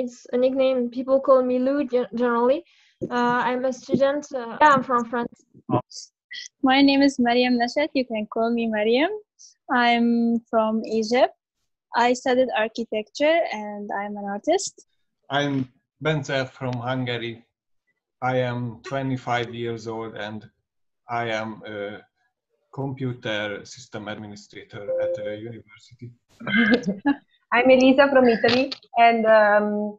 it's a nickname. People call me Lou generally. Uh, I'm a student. Uh, yeah, I'm from France. My name is Mariam Nashat. You can call me Mariam. I'm from Egypt. I studied architecture and I'm an artist. I'm Bence from Hungary. I am 25 years old and I am a computer system administrator at a university. I'm Elisa from Italy, and um,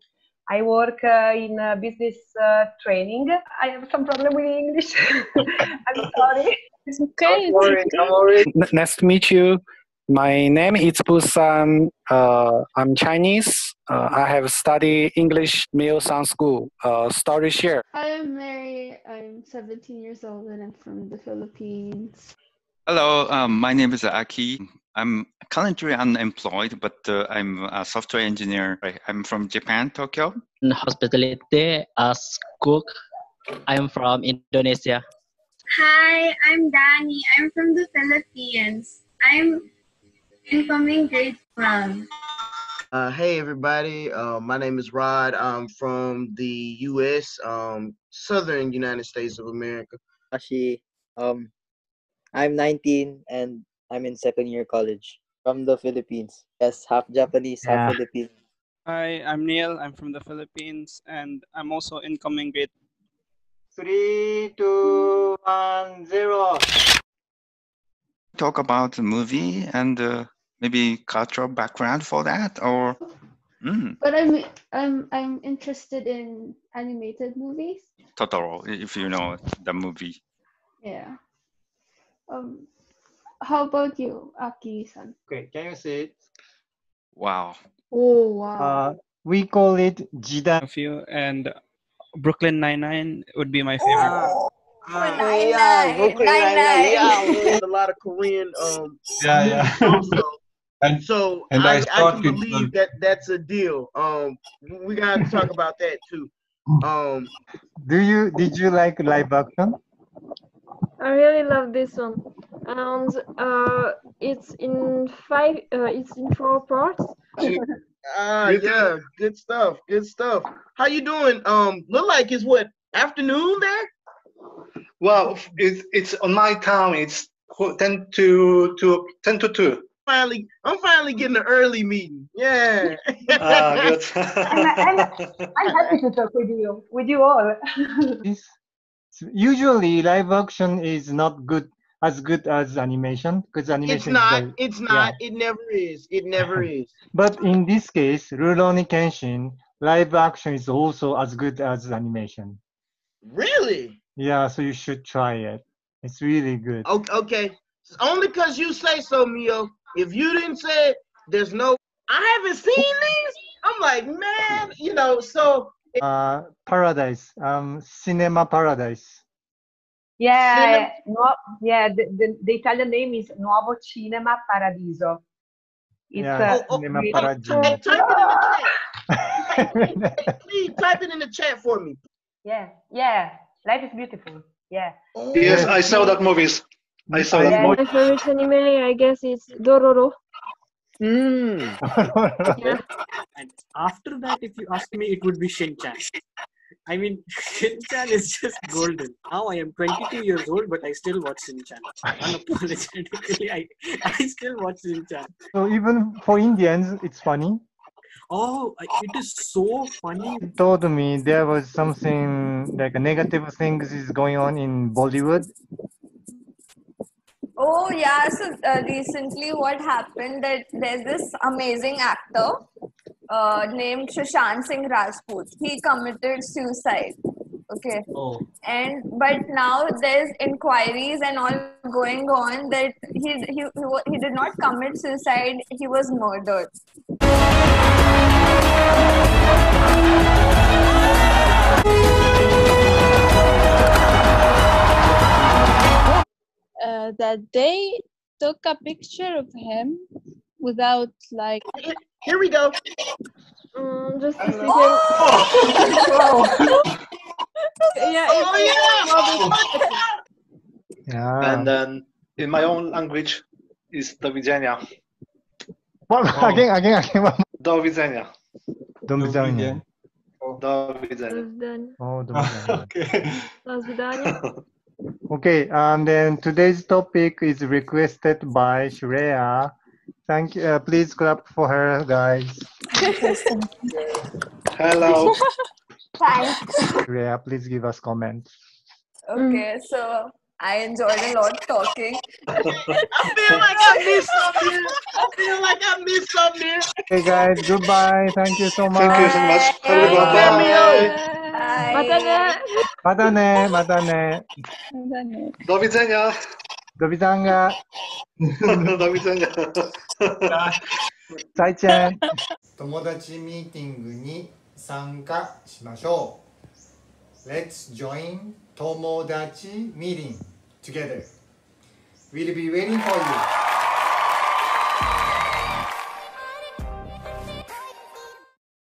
I work uh, in uh, business uh, training. I have some problem with English. I'm sorry. It's okay. Don't worry, don't worry. Nice to meet you. My name is Busan. Uh, I'm Chinese. Uh, I have studied English Mio Sound School. Uh, story share. I'm Mary. I'm 17 years old and I'm from the Philippines. Hello, um, my name is Aki. I'm currently unemployed, but uh, I'm a software engineer. I- I'm from Japan, Tokyo. in hospitality as cook. I'm from Indonesia. Hi, I'm Danny. I'm from the Philippines. I'm incoming grade from. Uh, hey everybody, uh, my name is Rod. I'm from the U.S., um, Southern United States of America. Ashi. Um, I'm 19 and I'm in second year college from the Philippines. Yes, half Japanese, Yeah. half Filipino. Hi, I'm Neil. I'm from the Philippines, and I'm also incoming grade. Three, two, one, zero. Talk about the movie and uh, maybe cultural background for that, or mm, But I'm I'm I'm interested in animated movies. Totoro, if you know the movie. Yeah. Um how about you, Aki-san? Okay, can you see it? Wow. Oh wow. Uh, we call it Jida. Of you and Brooklyn Nine Nine would be my favorite. Uh, yeah, Brooklyn Nine-Nine, yeah, there's a lot of Korean um Yeah, yeah. also. And, So and I, I I, started can believe that that's a deal. Um, we gotta talk about that too. Um, Do you did you like live action? I really love this one, and uh, it's in five. Uh, it's in four parts. ah, yeah, good stuff, good stuff. How you doing? Um, look like it's what afternoon there. Well, it's it's on my time. It's ten to to ten to two. Finally, I'm finally getting an early meeting. Yeah. Ah, good. I'm, I'm, I'm happy to talk with you, with you all. Usually live action is not good as good as animation because animation It's not. very- It's yeah. not. It never is. It never is. But in this case, Rurouni Kenshin, live action is also as good as animation. Really? Yeah, so you should try it. It's really good. Okay. Only because you say so, Mio. If you didn't say it, there's no. I haven't seen these. I'm like, man, you know. So Uh, Paradise, um, Cinema Paradise. Yeah, no, yeah. The, the, the Italian name is Nuovo Cinema Paradiso. It's Yeah, uh, Cinema really- Paradiso. Hey, type it in the chat. Please type it in the chat for me. Yeah, yeah. Life is beautiful. Yeah. Yes, I saw that movies. I saw that My favorite anime, I guess, is Dororo. Mm. Yeah. And after that, if you ask me, it would be Shin-chan. I mean, Shin-chan is just golden. Now I am 22 years old, but I still watch Shin-chan. Unapologetically, I, I still watch Shin-chan. So even for Indians, it's funny. Oh, it is so funny. He told me there was something like a negative things is going on in Bollywood. Oh yeah, so uh, recently what happened that there's this amazing actor uh, named Sushant Singh Rajput. He committed suicide. Okay. Oh. And but now there's inquiries and all going on that he he he, he did not commit suicide. He was murdered. that they took a picture of him without like here we go. Mm, just oh. a second. Oh. yeah, oh, yeah. Oh, yeah. And then in my own language is do widzenia oh. one oh. again again again do widzenia do widzenia do widzenia do widzenia oh do widzenia okay. Do widzenia Okay, and then today's topic is requested by Shreya. Thank you. Uh, please clap for her, guys. Hello. Thanks. Shreya, please give us comments. Okay, so I enjoyed a lot talking. I feel like I missed something. I feel like I missed something. Hey guys, goodbye. Thank you so much. Thank you so much. Bye. Bye. またね。またね。またね。またね。どびちゃんが。どびちゃんが。どびちゃんが。さいちゃん。友達ミーティングに参加しましょう。Let's join 友達ミーティング。Together. We'll be waiting for you.